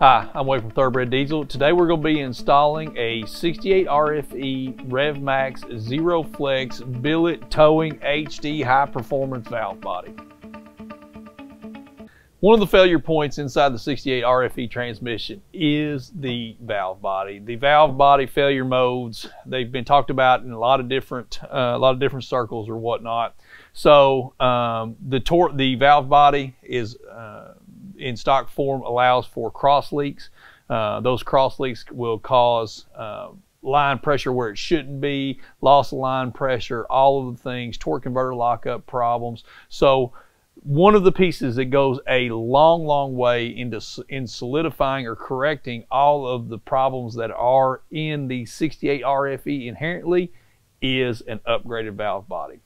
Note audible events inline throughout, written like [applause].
Hi, I'm Wade from Thoroughbred Diesel. Today we're going to be installing a 68 RFE RevMax Zero Flex billet towing HD high performance valve body. One of the failure points inside the 68 RFE transmission is the valve body. The valve body failure modes, they've been talked about in a lot of different, uh, a lot of different circles or whatnot. So um, the, the valve body is uh, in stock form allows for cross leaks. Uh, those cross leaks will cause uh, line pressure where it shouldn't be, loss of line pressure, all of the things, torque converter lockup problems. So one of the pieces that goes a long, long way into in solidifying or correcting all of the problems that are in the 68 RFE inherently is an upgraded valve body.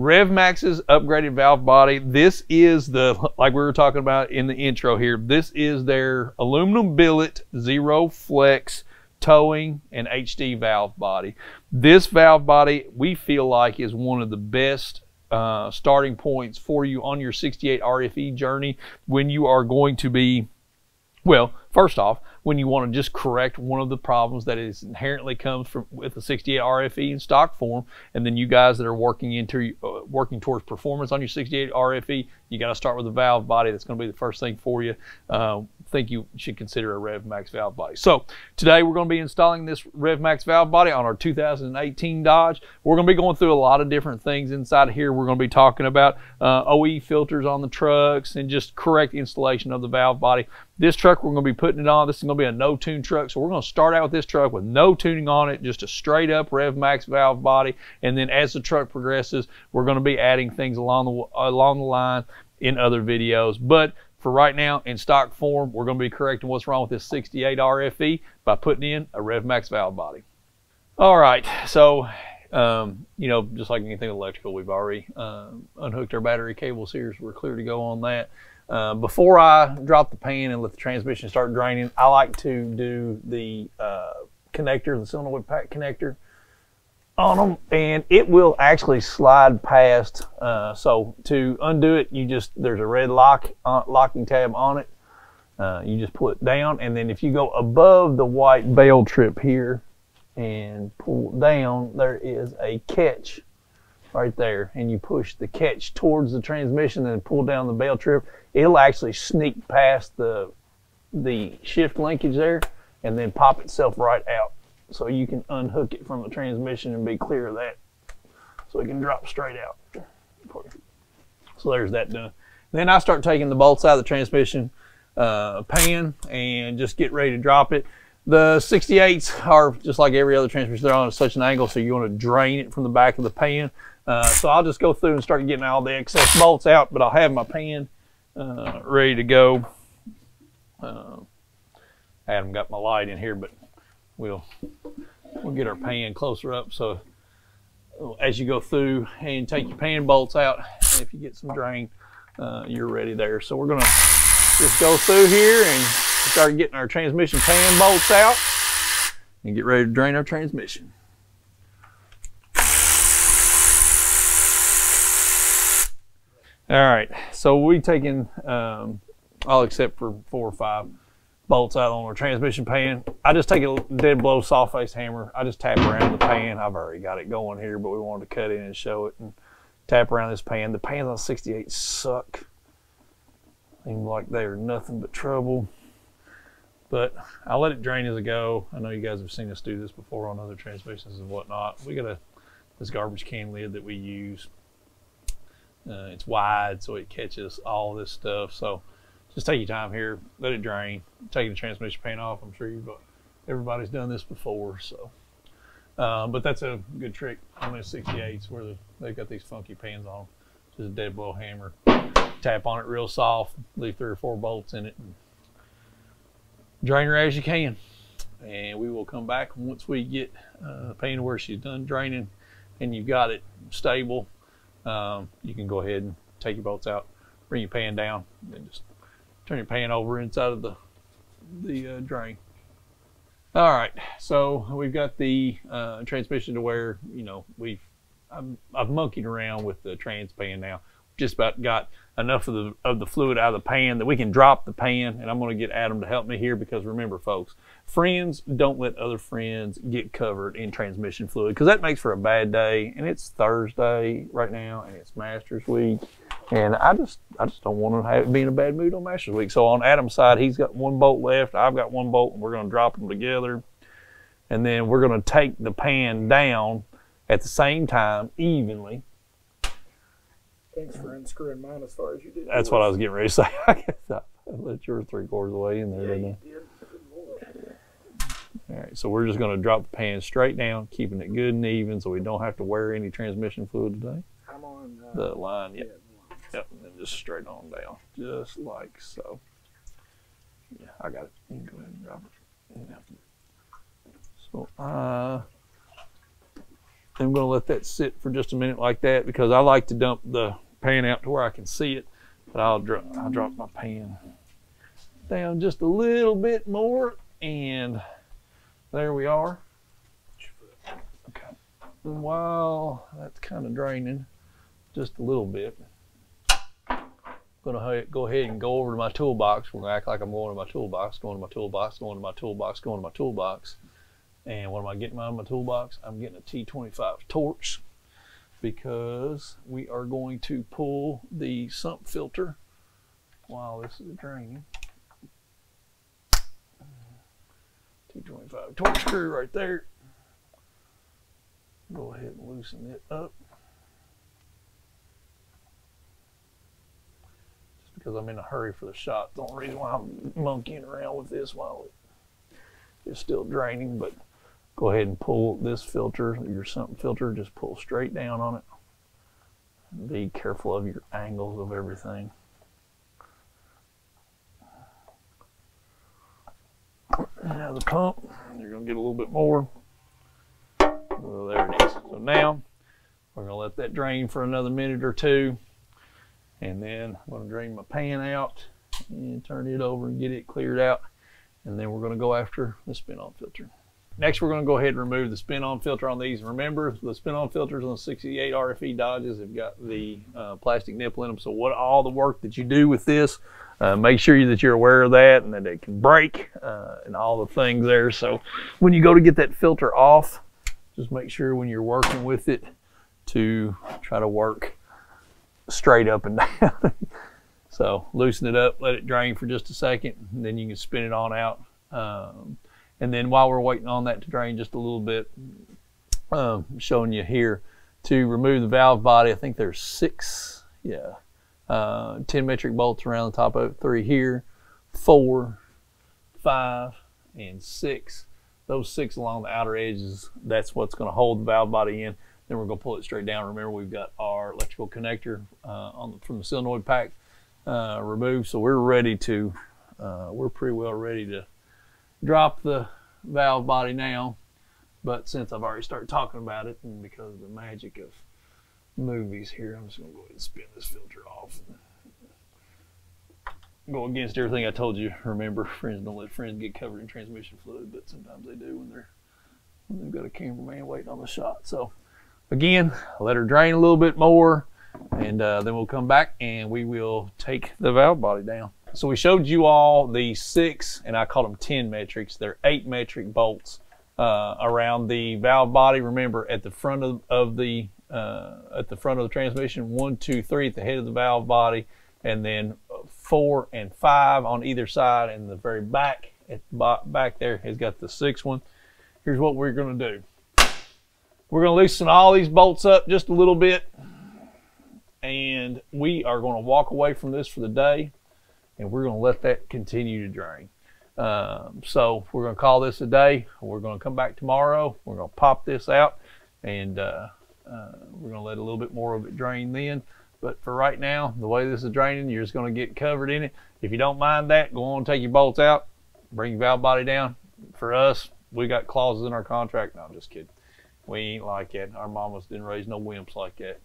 RevMax's upgraded valve body. This is the, like we were talking about in the intro here, this is their aluminum billet zero flex towing and HD valve body. This valve body we feel like is one of the best uh, starting points for you on your 68 RFE journey when you are going to be, well, first off, when you want to just correct one of the problems that is inherently comes from with the 68 RFE in stock form, and then you guys that are working into uh, working towards performance on your 68 RFE, you got to start with the valve body. That's going to be the first thing for you. Uh, think you should consider a RevMax valve body. So today we're going to be installing this RevMax valve body on our 2018 Dodge. We're going to be going through a lot of different things inside here. We're going to be talking about uh, OE filters on the trucks and just correct installation of the valve body. This truck we're going to be putting it on. This is going to be a no tune truck. So we're going to start out with this truck with no tuning on it, just a straight up RevMax valve body. And then as the truck progresses, we're going to be adding things along the, along the line in other videos. But for right now, in stock form, we're going to be correcting what's wrong with this 68 RFE by putting in a RevMax valve body. All right, so um, you know, just like anything electrical, we've already uh, unhooked our battery cables here, so we're clear to go on that. Uh, before I drop the pan and let the transmission start draining, I like to do the uh, connector, the solenoid pack connector on them, and it will actually slide past. Uh, so to undo it, you just there's a red lock uh, locking tab on it. Uh, you just pull it down, and then if you go above the white bell trip here and pull down, there is a catch right there and you push the catch towards the transmission and pull down the bell trip, it'll actually sneak past the the shift linkage there and then pop itself right out. So you can unhook it from the transmission and be clear of that. So it can drop straight out. So there's that done. Then I start taking the bolts out of the transmission uh, pan and just get ready to drop it. The 68s are just like every other transmission, they're on such an angle so you want to drain it from the back of the pan. Uh, so I'll just go through and start getting all the excess bolts out, but I'll have my pan uh, ready to go. Uh, haven't got my light in here, but we'll we'll get our pan closer up. So as you go through and take your pan bolts out, if you get some drain, uh, you're ready there. So we're gonna just go through here and start getting our transmission pan bolts out and get ready to drain our transmission. All right, so we taken um, all except for four or five bolts out on our transmission pan. I just take a dead blow soft face hammer. I just tap around the pan. I've already got it going here, but we wanted to cut in and show it and tap around this pan. The pans on 68 suck. Seem like they're nothing but trouble. But I'll let it drain as I go. I know you guys have seen us do this before on other transmissions and whatnot. We got a this garbage can lid that we use uh, it's wide, so it catches all this stuff. So just take your time here, let it drain, take the transmission pan off. I'm sure you've everybody's done this before. So, uh, but that's a good trick on those 68s where the, they've got these funky pans on. Just a dead blow hammer, tap on it real soft, leave three or four bolts in it, and drain her as you can. And we will come back once we get uh, pan where she's done draining and you've got it stable um, you can go ahead and take your bolts out, bring your pan down, and just turn your pan over inside of the the uh, drain. All right, so we've got the uh, transmission to where you know we've i have monkeyed around with the trans pan now. Just about got enough of the of the fluid out of the pan that we can drop the pan. And I'm going to get Adam to help me here because remember, folks, friends don't let other friends get covered in transmission fluid because that makes for a bad day. And it's Thursday right now, and it's Masters Week, and I just I just don't want to have, be in a bad mood on Masters Week. So on Adam's side, he's got one bolt left. I've got one bolt, and we're going to drop them together, and then we're going to take the pan down at the same time evenly Thanks for unscrewing mine as far as you did. That's what I was getting ready to say. [laughs] I guess I let yours three quarters away in there, Yeah, didn't you I? did. All right, so we're just going to drop the pan straight down, keeping it good and even, so we don't have to wear any transmission fluid today. I'm on. Uh, The line, yeah, yep, yep, and then just straight on down, just like so. Yeah, I got it. You can go ahead and drop it. Yeah. So uh, I'm going to let that sit for just a minute like that because I like to dump the pan out to where I can see it. But I'll drop I'll drop my pan down just a little bit more, and there we are. Okay. While that's kind of draining, just a little bit. I'm gonna go ahead and go over to my toolbox. We're gonna act like I'm going to my toolbox, going to my toolbox, going to my toolbox, going to my toolbox. And what am I getting out of my toolbox? I'm getting a T25 Torx because we are going to pull the sump filter while this is draining. T25 Torx screw right there. Go ahead and loosen it up. Just because I'm in a hurry for the shot. The only reason why I'm monkeying around with this while it's still draining, but go ahead and pull this filter, your sump filter, just pull straight down on it. Be careful of your angles of everything. Now the pump, you're gonna get a little bit more. Well, there it is. So now we're gonna let that drain for another minute or two. And then I'm gonna drain my pan out and turn it over and get it cleared out. And then we're gonna go after the spin-on filter. Next, we're going to go ahead and remove the spin-on filter on these. Remember, the spin-on filters on the 68 RFE Dodges have got the uh, plastic nipple in them. So what all the work that you do with this, uh, make sure that you're aware of that and that it can break uh, and all the things there. So when you go to get that filter off, just make sure when you're working with it to try to work straight up and [laughs] down. so loosen it up, let it drain for just a second, and then you can spin it on out. Um, and then while we're waiting on that to drain just a little bit, um, showing you here to remove the valve body. I think there's six, yeah, uh, 10 metric bolts around the top of it, three here, four, five, and six. Those six along the outer edges, that's what's going to hold the valve body in. Then we're going to pull it straight down. Remember, we've got our electrical connector uh, on the, from the solenoid pack uh, removed, so we're ready to, uh, we're pretty well ready to drop the valve body now. But since I've already started talking about it, and because of the magic of movies here, I'm just to go ahead and spin this filter off. Go against everything I told you. Remember, [laughs] friends don't let friends get covered in transmission fluid, but sometimes they do when they're when they've got a cameraman waiting on the shot. So again, let her drain a little bit more, and uh, then we'll come back and we will take the valve body down. So we showed you all the six, and I call them 10 metrics. They're eight metric bolts uh, around the valve body. Remember, at the front of, of the uh, at the front of the transmission, one, two, three at the head of the valve body, and then four and five on either side, and the very back at the back there has got the sixth one. Here's what we're going to do. We're going to loosen all these bolts up just a little bit, and we are going to walk away from this for the day and we're going to let that continue to drain. Um, so we're going to call this a day. We're going to come back tomorrow. We're going to pop this out, and uh, uh, we're going to let a little bit more of it drain then. But for right now, the way this is draining, you're just going to get covered in it. If you don't mind that, go on take your bolts out, bring your valve body down. For us, we got clauses in our contract. No, I'm just kidding. We ain't like that. Our mamas didn't raise no wimps like that.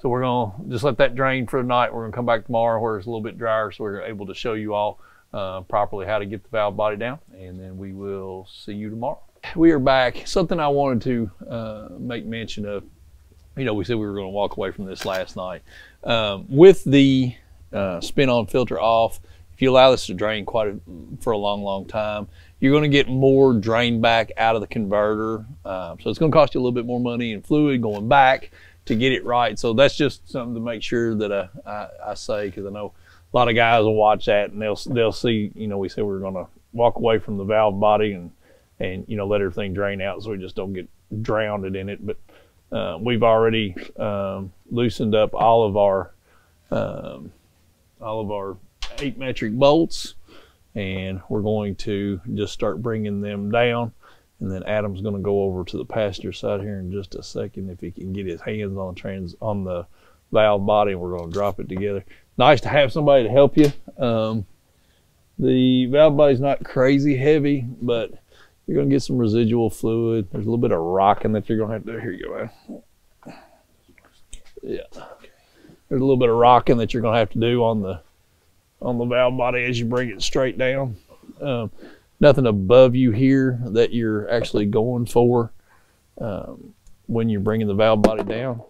So we're to just let that drain for the night. We're to come back tomorrow where it's a little bit drier so we're able to show you all uh, properly how to get the valve body down. And then we will see you tomorrow. We are back. Something I wanted to uh, make mention of, you know, we said we were to walk away from this last night. Um, with the uh, spin-on filter off, if you allow this to drain quite a, for a long, long time, you're going to get more drain back out of the converter. Uh, so it's going to cost you a little bit more money and fluid going back to get it right. So that's just something to make sure that I, I, I say because I know a lot of guys will watch that and they'll they'll see you know we say we're going to walk away from the valve body and and you know let everything drain out so we just don't get drowned in it. But uh, we've already um, loosened up all of our um, all of our eight metric bolts and we're going to just start bringing them down and then Adam's going to go over to the passenger side here in just a second if he can get his hands on the trans on the valve body and we're going to drop it together. Nice to have somebody to help you. Um, the valve body's not crazy heavy but you're going to get some residual fluid. There's a little bit of rocking that you're going to have to do. Here you go man. Yeah. There's a little bit of rocking that you're going to have to do on the on the valve body as you bring it straight down. Um, nothing above you here that you're actually going for um, when you're bringing the valve body down.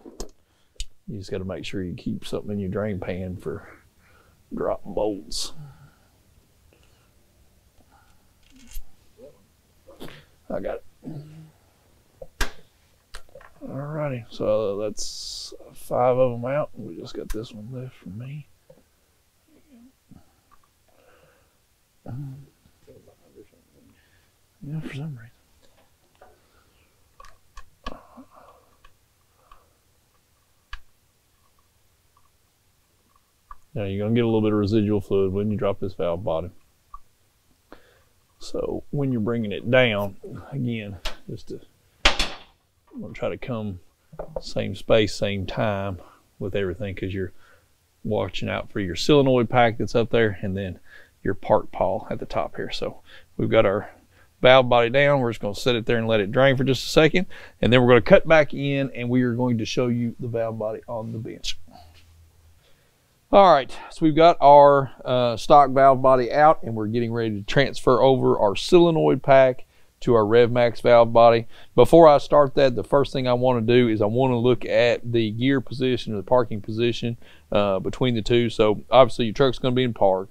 You just got to make sure you keep something in your drain pan for dropping bolts. I got it. Alrighty, so that's five of them out. We just got this one left for me. Yeah, for some reason. Now you're going to get a little bit of residual fluid when you drop this valve body. So when you're bringing it down, again, just to I'm going to try to come same space, same time with everything because you're watching out for your solenoid pack that's up there and then your park pawl at the top here. So we've got our valve body down. We're just going to set it there and let it drain for just a second. And then we're going to cut back in and we are going to show you the valve body on the bench. All right, so we've got our uh, stock valve body out and we're getting ready to transfer over our solenoid pack to our RevMax valve body. Before I start that, the first thing I want to do is I want to look at the gear position or the parking position uh, between the two. So obviously your truck's going to be in park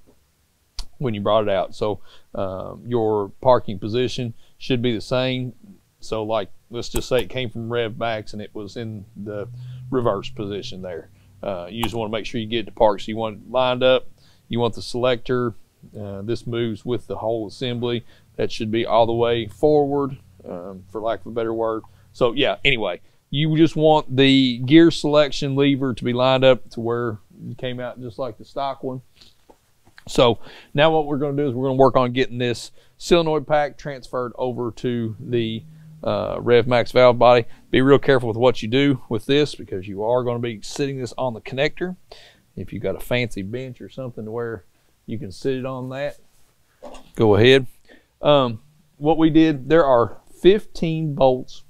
when you brought it out. So um, your parking position should be the same. So like, let's just say it came from RevMax and it was in the reverse position there. Uh, you just want to make sure you get to park. So you want it lined up. You want the selector. Uh, this moves with the whole assembly. That should be all the way forward, um, for lack of a better word. So yeah, anyway, you just want the gear selection lever to be lined up to where it came out just like the stock one. So now what we're going to do is we're going to work on getting this solenoid pack transferred over to the uh, RevMax valve body. Be real careful with what you do with this because you are going to be sitting this on the connector. If you've got a fancy bench or something to where you can sit it on that, go ahead. Um, what we did, there are 15 bolts,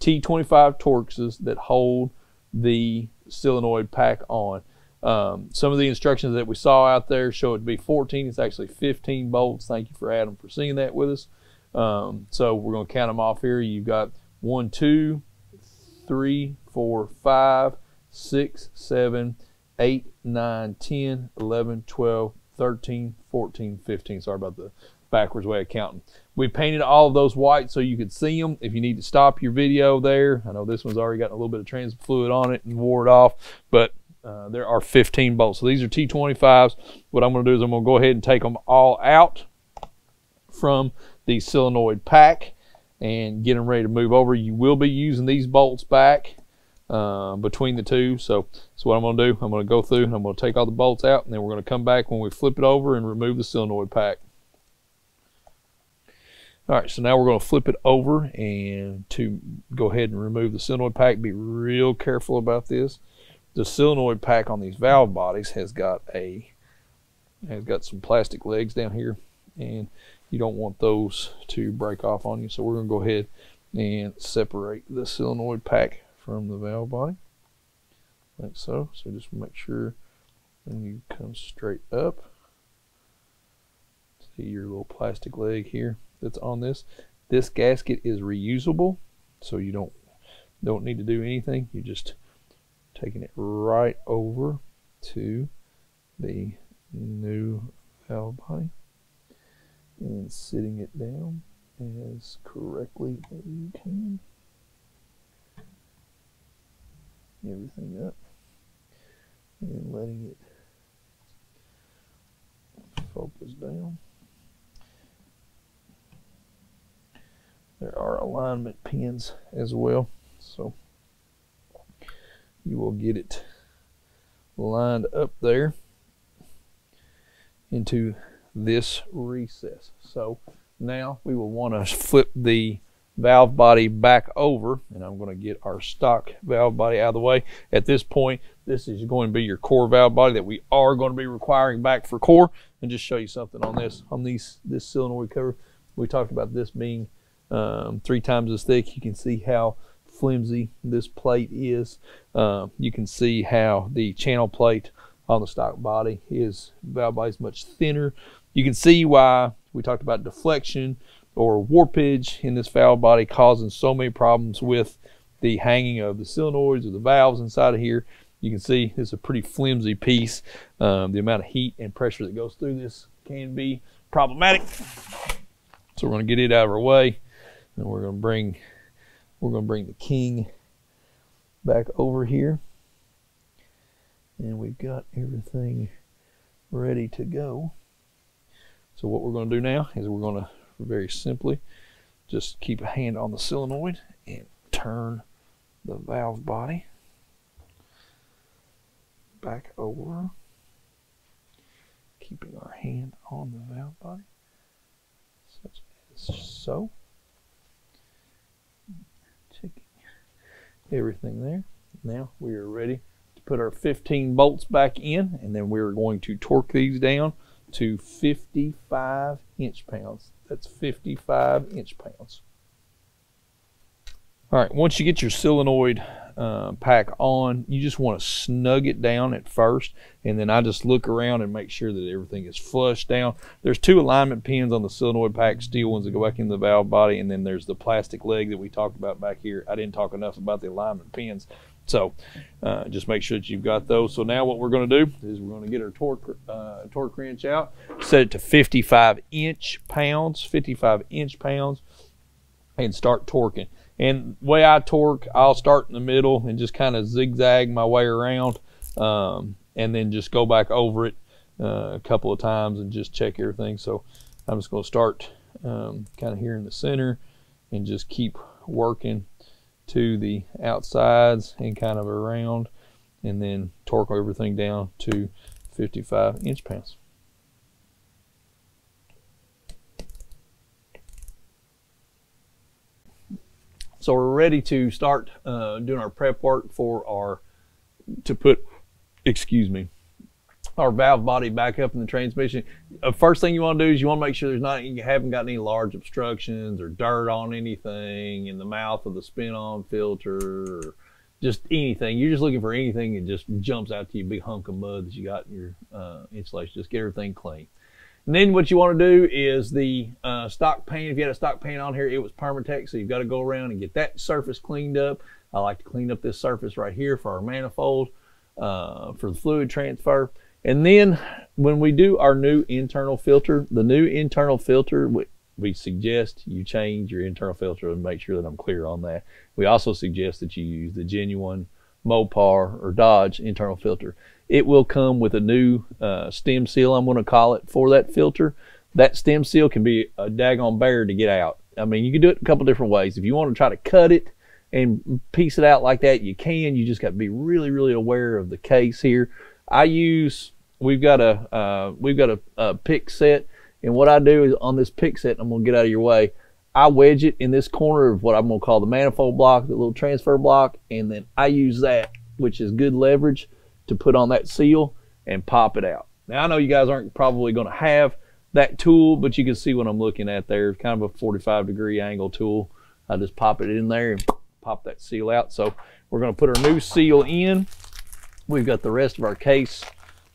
T25 Torxes that hold the solenoid pack on. Um, some of the instructions that we saw out there show it to be 14. It's actually 15 bolts. Thank you for Adam for seeing that with us. Um, so we're going to count them off here. You've got one, two, three, four, five, six, seven, eight, nine, 10, 11, 12, 13, 14, 15. Sorry about the backwards way of counting. We painted all of those white so you could see them. If you need to stop your video there, I know this one's already got a little bit of trans fluid on it and wore it off, but uh, there are 15 bolts. So these are T25s. What I'm going to do is I'm going to go ahead and take them all out from the solenoid pack and get them ready to move over. You will be using these bolts back uh, between the two. So, so what I'm going to do, I'm going to go through and I'm going to take all the bolts out and then we're going to come back when we flip it over and remove the solenoid pack. All right, so now we're going to flip it over and to go ahead and remove the solenoid pack. Be real careful about this the solenoid pack on these valve bodies has got a has got some plastic legs down here and you don't want those to break off on you. So we're going to go ahead and separate the solenoid pack from the valve body like so. So just make sure when you come straight up see your little plastic leg here that's on this. This gasket is reusable so you don't don't need to do anything. You just taking it right over to the new valve body and sitting it down as correctly as you can. Everything up and letting it focus down. There are alignment pins as well, so you will get it lined up there into this recess. So now we will want to flip the valve body back over and I'm going to get our stock valve body out of the way. At this point, this is going to be your core valve body that we are going to be requiring back for core and just show you something on this, on these, this solenoid cover. We talked about this being um, three times as thick. You can see how flimsy this plate is. Uh, you can see how the channel plate on the stock body is valve body is much thinner. You can see why we talked about deflection or warpage in this valve body causing so many problems with the hanging of the solenoids or the valves inside of here. You can see it's a pretty flimsy piece. Um, the amount of heat and pressure that goes through this can be problematic. So we're going to get it out of our way and we're going to bring we're going to bring the king back over here. And we've got everything ready to go. So what we're going to do now is we're going to very simply just keep a hand on the solenoid and turn the valve body back over. Keeping our hand on the valve body such as so checking everything there now we are ready to put our 15 bolts back in and then we're going to torque these down to 55 inch pounds. That's 55 inch pounds. All right, once you get your solenoid uh, pack on, you just want to snug it down at first, and then I just look around and make sure that everything is flushed down. There's two alignment pins on the solenoid pack, steel ones that go back in the valve body, and then there's the plastic leg that we talked about back here. I didn't talk enough about the alignment pins. So uh, just make sure that you've got those. So now what we're going to do is we're going to get our torque uh, torque wrench out, set it to 55 inch pounds, 55 inch pounds, and start torquing. And the way I torque, I'll start in the middle and just kind of zigzag my way around, um, and then just go back over it uh, a couple of times and just check everything. So I'm just going to start um, kind of here in the center and just keep working to the outsides and kind of around and then torque everything down to 55 inch pounds. So we're ready to start uh, doing our prep work for our, to put, excuse me, our valve body back up in the transmission. Uh, first thing you want to do is you want to make sure there's not you haven't got any large obstructions or dirt on anything in the mouth of the spin-on filter or just anything. You're just looking for anything that just jumps out to you, big hunk of mud that you got in your uh, insulation. Just get everything clean. And then what you want to do is the uh, stock pan. If you had a stock pan on here, it was Permatex, so you've got to go around and get that surface cleaned up. I like to clean up this surface right here for our manifold uh, for the fluid transfer. And then when we do our new internal filter, the new internal filter, we, we suggest you change your internal filter and make sure that I'm clear on that. We also suggest that you use the genuine Mopar or Dodge internal filter. It will come with a new uh, stem seal, I'm going to call it, for that filter. That stem seal can be a daggone bear to get out. I mean, you can do it a couple different ways. If you want to try to cut it and piece it out like that, you can. You just got to be really, really aware of the case here. I use we've got a uh, we've got a, a, pick set, and what I do is on this pick set, I'm gonna get out of your way. I wedge it in this corner of what I'm gonna call the manifold block, the little transfer block, and then I use that, which is good leverage, to put on that seal and pop it out. Now I know you guys aren't probably gonna have that tool, but you can see what I'm looking at there. Kind of a 45 degree angle tool. I just pop it in there and pop that seal out. So we're gonna put our new seal in. We've got the rest of our case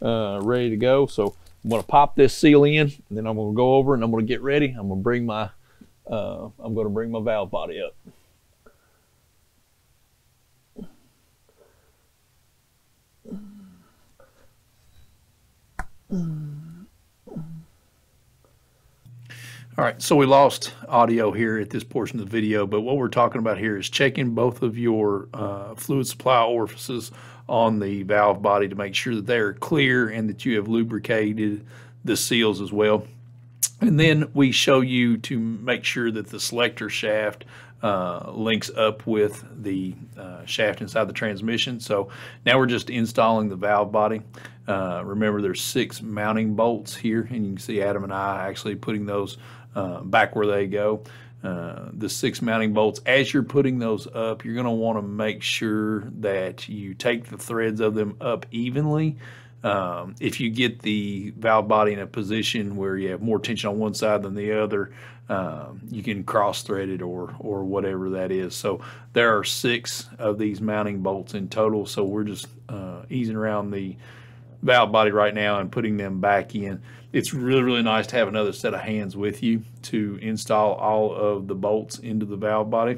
uh, ready to go. So I'm going to pop this seal in, and then I'm going to go over and I'm going to get ready. I'm going to bring my uh, I'm going to bring my valve body up. All right, so we lost audio here at this portion of the video, but what we're talking about here is checking both of your uh, fluid supply orifices on the valve body to make sure that they're clear and that you have lubricated the seals as well. And then we show you to make sure that the selector shaft uh, links up with the uh, shaft inside the transmission. So now we're just installing the valve body. Uh, remember there's six mounting bolts here and you can see Adam and I actually putting those uh, back where they go. Uh, the six mounting bolts, as you're putting those up, you're going to want to make sure that you take the threads of them up evenly. Um, if you get the valve body in a position where you have more tension on one side than the other, um, you can cross thread it or or whatever that is. So there are six of these mounting bolts in total. So we're just uh, easing around the valve body right now and putting them back in. It's really, really nice to have another set of hands with you to install all of the bolts into the valve body.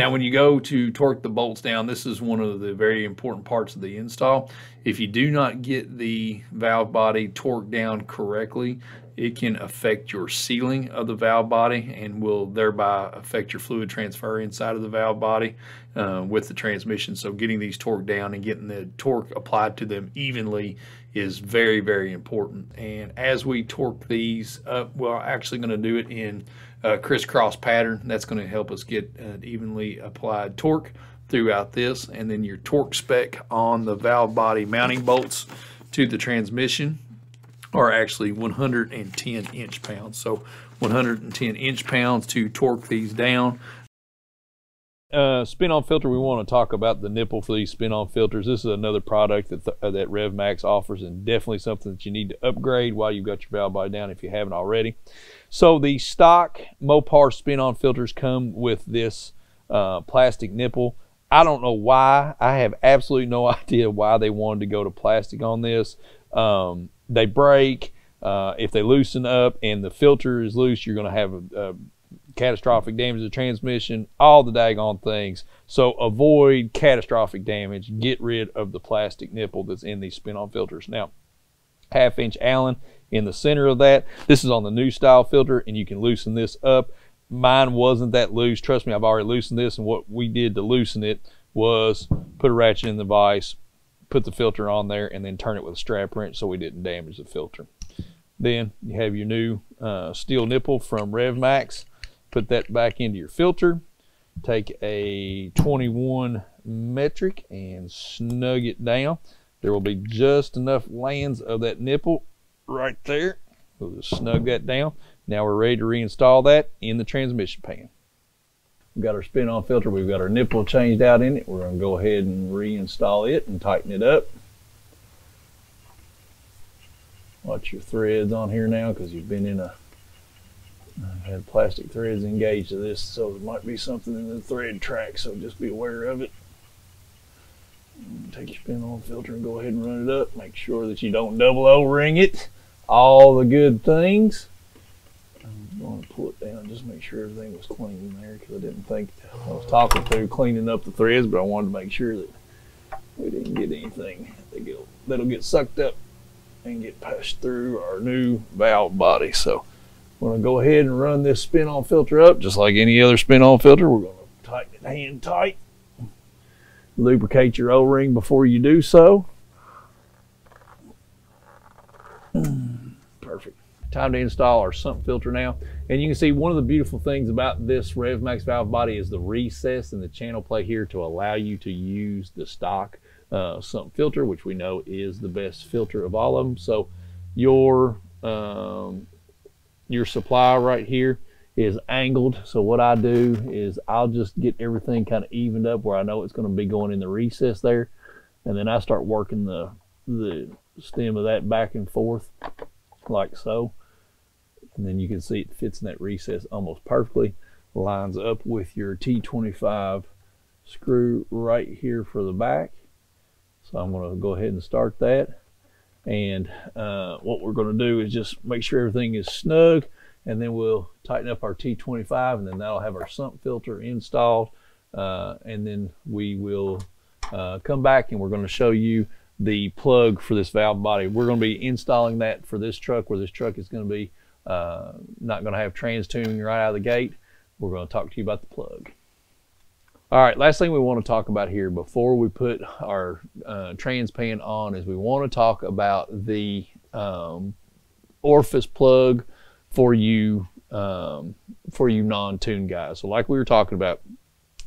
Now, when you go to torque the bolts down, this is one of the very important parts of the install. If you do not get the valve body torqued down correctly, it can affect your sealing of the valve body and will thereby affect your fluid transfer inside of the valve body uh, with the transmission. So getting these torqued down and getting the torque applied to them evenly is very, very important. And as we torque these up, we're actually going to do it in a crisscross pattern. That's going to help us get an evenly applied torque throughout this. And then your torque spec on the valve body mounting bolts to the transmission are actually 110 inch pounds. So 110 inch pounds to torque these down. Uh, spin-on filter, we want to talk about the nipple for these spin-on filters. This is another product that th that RevMax offers and definitely something that you need to upgrade while you've got your valve body down if you haven't already. So the stock Mopar spin-on filters come with this uh, plastic nipple. I don't know why. I have absolutely no [laughs] idea why they wanted to go to plastic on this. Um, they break. Uh, if they loosen up and the filter is loose, you're going to have a, a catastrophic damage to transmission, all the daggone things. So avoid catastrophic damage. Get rid of the plastic nipple that's in these spin-on filters. Now, half inch Allen in the center of that. This is on the new style filter and you can loosen this up. Mine wasn't that loose. Trust me, I've already loosened this and what we did to loosen it was put a ratchet in the vise, put the filter on there and then turn it with a strap wrench so we didn't damage the filter. Then you have your new uh, steel nipple from RevMax put that back into your filter. Take a 21 metric and snug it down. There will be just enough lands of that nipple right there. We'll just snug that down. Now we're ready to reinstall that in the transmission pan. We've got our spin on filter. We've got our nipple changed out in it. We're going to go ahead and reinstall it and tighten it up. Watch your threads on here now because you've been in a Uh, I've had plastic threads engaged to this, so there might be something in the thread track, so just be aware of it. Take your spin on filter and go ahead and run it up. Make sure that you don't double O-ring it. All the good things. I'm going to pull it down, just make sure everything was clean in there, because I didn't think I was talking through cleaning up the threads, but I wanted to make sure that we didn't get anything that'll get sucked up and get pushed through our new valve body. So we're going to go ahead and run this spin-on filter up just like any other spin-on filter. We're going to tighten it hand tight. Lubricate your O-ring before you do so. Perfect. Time to install our sump filter now. And you can see one of the beautiful things about this RevMax valve body is the recess and the channel plate here to allow you to use the stock uh, sump filter, which we know is the best filter of all of them. So your um, your supply right here is angled. So what I do is I'll just get everything kind of evened up where I know it's going to be going in the recess there. And then I start working the, the stem of that back and forth like so. And then you can see it fits in that recess almost perfectly. Lines up with your T25 screw right here for the back. So I'm going to go ahead and start that. And uh, what we're going to do is just make sure everything is snug, and then we'll tighten up our T25, and then that'll have our sump filter installed. Uh, and then we will uh, come back and we're going to show you the plug for this valve body. We're going to be installing that for this truck where this truck is going to be uh, not going to have trans tuning right out of the gate. We're going to talk to you about the plug. All right, last thing we want to talk about here before we put our uh, trans pan on is we want to talk about the um, orifice plug for you um, for you non-tune guys. So like we were talking about,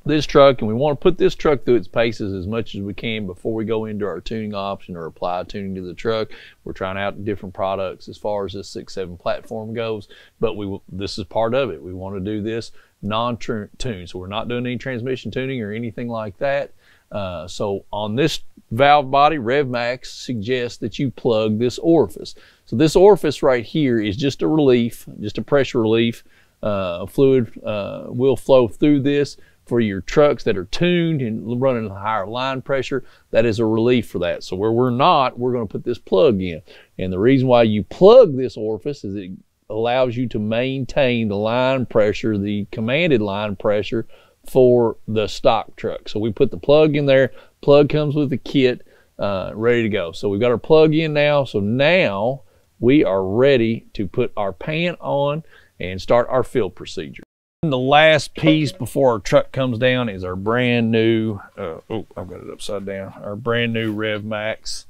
this truck and we want to put this truck through its paces as much as we can before we go into our tuning option or apply tuning to the truck. We're trying out different products as far as this six seven platform goes, but we this is part of it. We want to do this non-tune, so we're not doing any transmission tuning or anything like that. Uh, so on this valve body, RevMax suggests that you plug this orifice. So this orifice right here is just a relief, just a pressure relief. Uh, fluid uh, will flow through this for your trucks that are tuned and running higher line pressure, that is a relief for that. So where we're not, we're going to put this plug in. And the reason why you plug this orifice is it allows you to maintain the line pressure, the commanded line pressure for the stock truck. So we put the plug in there. Plug comes with the kit, uh, ready to go. So we've got our plug in now. So now we are ready to put our pan on and start our fill procedure. The last piece before our truck comes down is our brand new, uh, oh, I've got it upside down, our brand new RevMax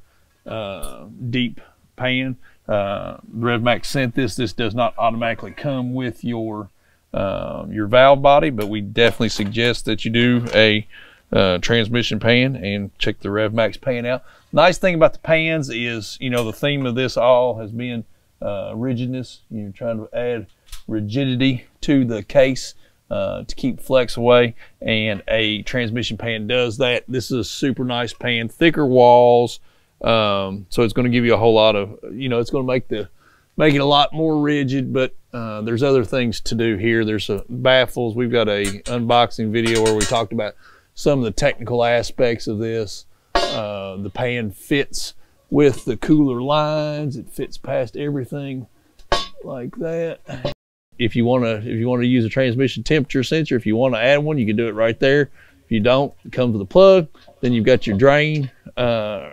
uh, deep pan. Uh, RevMax sent this. This does not automatically come with your uh, your valve body, but we definitely suggest that you do a uh, transmission pan and check the RevMax pan out. Nice thing about the pans is, you know, the theme of this all has been uh, rigidness. You're trying to add rigidity to the case uh, to keep flex away and a transmission pan does that. This is a super nice pan, thicker walls, um, so it's going to give you a whole lot of, you know, it's going to make the make it a lot more rigid, but uh, there's other things to do here. There's a baffles. We've got a unboxing video where we talked about some of the technical aspects of this. Uh, the pan fits with the cooler lines. It fits past everything like that if you want to if you want to use a transmission temperature sensor if you want to add one you can do it right there if you don't it comes with a plug then you've got your drain uh,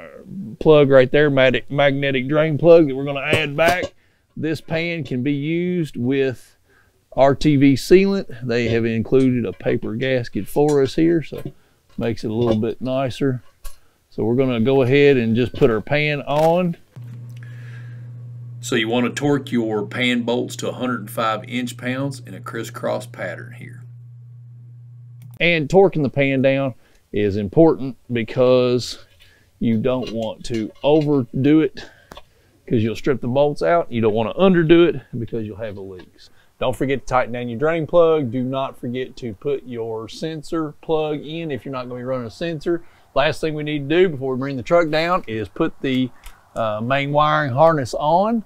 plug right there magnetic, magnetic drain plug that we're going to add back. This pan can be used with RTV sealant. They have included a paper gasket for us here so makes it a little bit nicer. So we're going to go ahead and just put our pan on. So you want to torque your pan bolts to 105 inch pounds in a crisscross pattern here. And torquing the pan down is important because you don't want to overdo it because you'll strip the bolts out. You don't want to underdo it because you'll have leaks. Don't forget to tighten down your drain plug. Do not forget to put your sensor plug in if you're not going to be running a sensor. Last thing we need to do before we bring the truck down is put the uh, main wiring harness on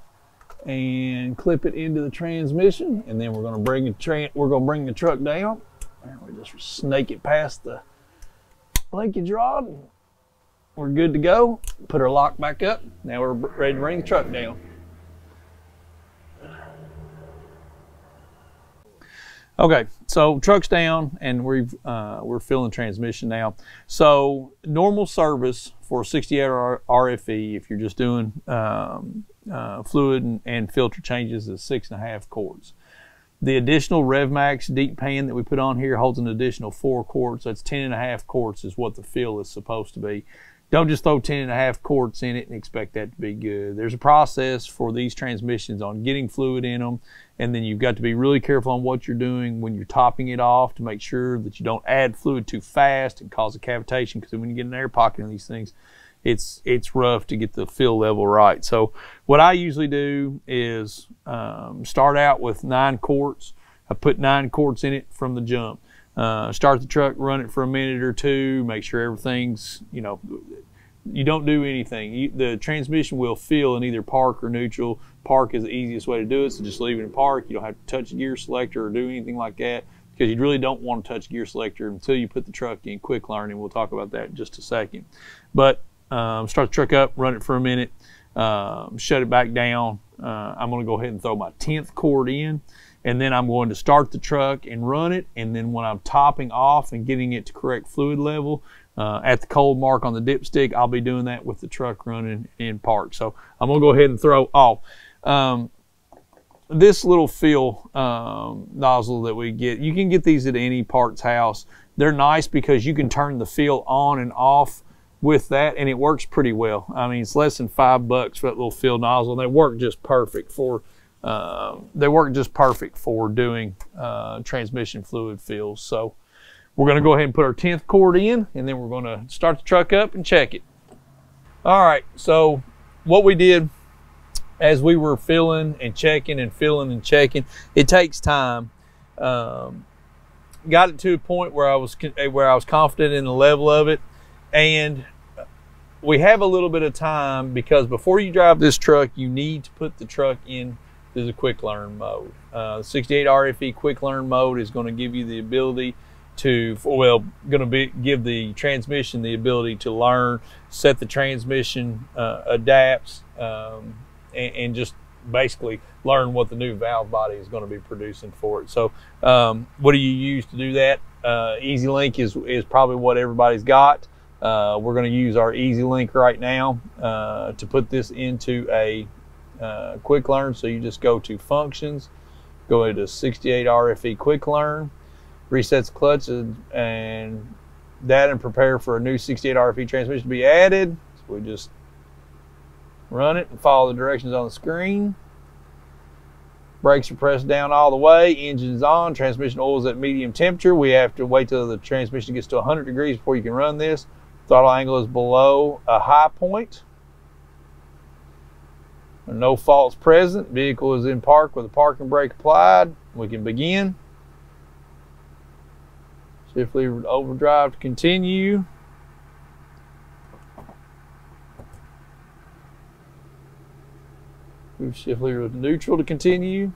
and clip it into the transmission and then we're going to bring the we're going to bring the truck down and we just snake it past the linkage rod we're good to go put our lock back up now we're ready to bring the truck down Okay, so truck's down and we've uh, we're filling transmission now. So normal service for 68 RFE, if you're just doing um, uh, fluid and, and, filter changes, is six and a half quarts. The additional RevMax deep pan that we put on here holds an additional four quarts. That's 10 and a half quarts is what the fill is supposed to be. Don't just throw 10 and a half quarts in it and expect that to be good. There's a process for these transmissions on getting fluid in them, and then you've got to be really careful on what you're doing when you're topping it off to make sure that you don't add fluid too fast and cause a cavitation because when you get an air pocket in these things, it's it's rough to get the fill level right. So what I usually do is um, start out with nine quarts. I put nine quarts in it from the jump. Uh, start the truck, run it for a minute or two, make sure everything's, you know, you don't do anything. You, the transmission will feel in either park or neutral. Park is the easiest way to do it, so just leave it in park. You don't have to touch gear selector or do anything like that because you really don't want to touch gear selector until you put the truck in quick learning. We'll talk about that in just a second. But um, start the truck up, run it for a minute, um, shut it back down. Uh, I'm going to go ahead and throw my 10th cord in and then I'm going to start the truck and run it. And then when I'm topping off and getting it to correct fluid level uh, at the cold mark on the dipstick, I'll be doing that with the truck running in park. So I'm to go ahead and throw off. Um, this little fill um, nozzle that we get, you can get these at any parts house. They're nice because you can turn the fill on and off with that and it works pretty well. I mean, it's less than five bucks for that little fill nozzle. And they work just perfect for uh, they work just perfect for doing uh, transmission fluid fills. So we're going to go ahead and put our 10th cord in and then we're going to start the truck up and check it. All right, so what we did as we were filling and checking and filling and checking, it takes time. Um, got it to a point where I was where I was confident in the level of it, and we have a little bit of time because before you drive this truck, you need to put the truck in is a quick learn mode. Uh, 68 RFE quick learn mode is going to give you the ability to, well, going to be give the transmission the ability to learn, set the transmission uh, adapts, um, and, and, just basically learn what the new valve body is going to be producing for it. So, um, what do you use to do that? Uh, EZ LYNK is is probably what everybody's got. Uh, we're going to use our EZ LYNK right now uh, to put this into a uh, quick learn. So you just go to functions, go into 68 RFE quick learn, resets clutch and that and prepare for a new 68 RFE transmission to be added. So we just run it and follow the directions on the screen. Brakes are pressed down all the way. Engine's on. Transmission oil is at medium temperature. We have to wait till the transmission gets to 100 degrees before you can run this. Throttle angle is below a high point. No faults present. Vehicle is in park with a parking brake applied. We can begin. Shift lever to overdrive to continue. Move shift lever to neutral to continue.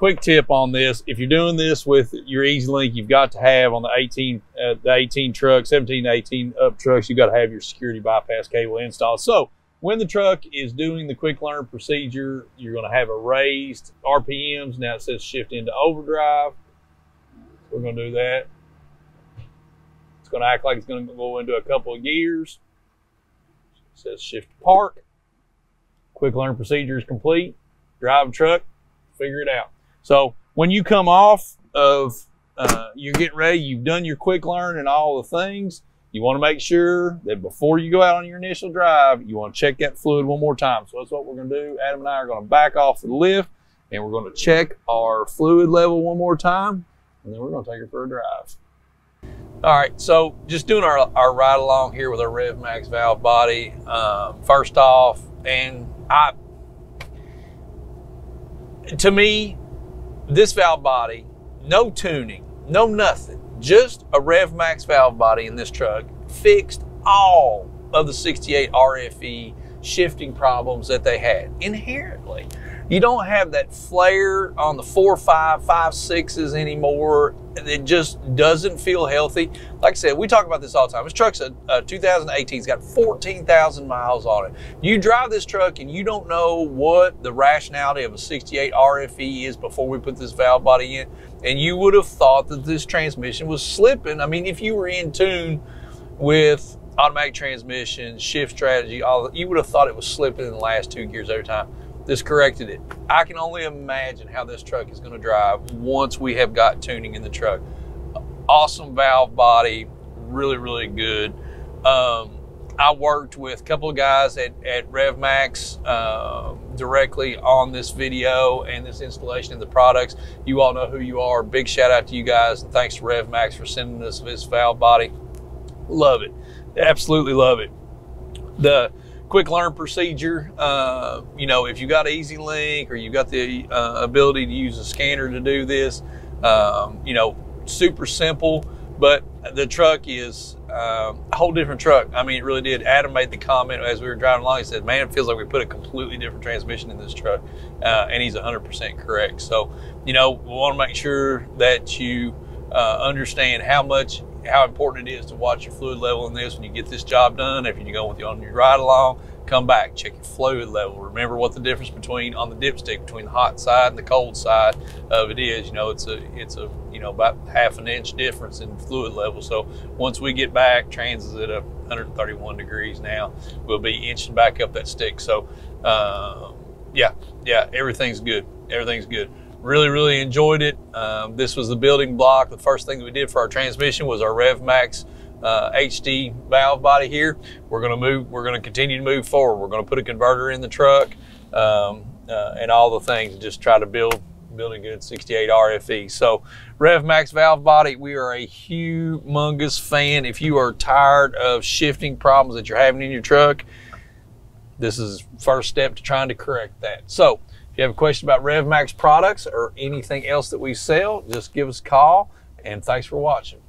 Quick tip on this: if you're doing this with your EZ LYNK, you've got to have on the 18, uh, the 18 truck, 17, 18 up trucks, you've got to have your security bypass cable installed. So when the truck is doing the quick learn procedure, you're going to have a raised RPMs. Now it says shift into overdrive. We're going to do that. It's going to act like it's going to go into a couple of gears. It says shift park. Quick learn procedure is complete. Drive the truck, figure it out. So when you come off of, uh, you're getting ready, you've done your quick learn and all the things, you want to make sure that before you go out on your initial drive, you want to check that fluid one more time. So that's what we're going to do. Adam and I are going to back off the lift and we're going to check our fluid level one more time and then we're going to take it for a drive. All right, so just doing our, our ride along here with our RevMax valve body. Um, first off, and I, to me, this valve body, no tuning, no nothing, just a RevMax valve body in this truck fixed all of the 68 RFE shifting problems that they had inherently. You don't have that flare on the four, five, five, sixes anymore. It just doesn't feel healthy. Like I said, we talk about this all the time. This truck's a, a 2018. It's got 14,000 miles on it. You drive this truck and you don't know what the rationality of a 68 RFE is before we put this valve body in, and you would have thought that this transmission was slipping. I mean, if you were in tune with automatic transmission, shift strategy, all you would have thought it was slipping in the last two gears every time this corrected it. I can only imagine how this truck is going to drive once we have got tuning in the truck. Awesome valve body, really, really good. Um, I worked with a couple of guys at, at RevMax uh, directly on this video and this installation of the products. You all know who you are. Big shout out to you guys and thanks to RevMax for sending us this valve body. Love it. Absolutely love it. The quick learn procedure. Uh, you know, if you got EZ LYNK or you got the uh, ability to use a scanner to do this, um, you know, super simple. But the truck is uh, a whole different truck. I mean, it really did. Adam made the comment as we were driving along. He said, "Man, it feels like we put a completely different transmission in this truck," uh, and he's 100% correct. So, you know, we want to make sure that you uh, understand how much how important it is to watch your fluid level in this when you get this job done. If you're going with you on your ride along, come back, check your fluid level. Remember what the difference between on the dipstick between the hot side and the cold side of it is. You know, it's a it's a you know about half an inch difference in fluid level. So once we get back, trans is at 131 degrees now. We'll be inching back up that stick. So uh, yeah, yeah, everything's good. Everything's good really really enjoyed it. Um, this was the building block. The first thing we did for our transmission was our revmax uh, hd valve body here. We're going to move we're to continue to move forward. We're going to put a converter in the truck um, uh, and all the things just try to build build a good 68 rfe so revmax valve body we are a humongous fan. If you are tired of shifting problems that you're having in your truck this is first step to trying to correct that. So if you have a question about RevMax products or anything else that we sell, just give us a call. And thanks for watching.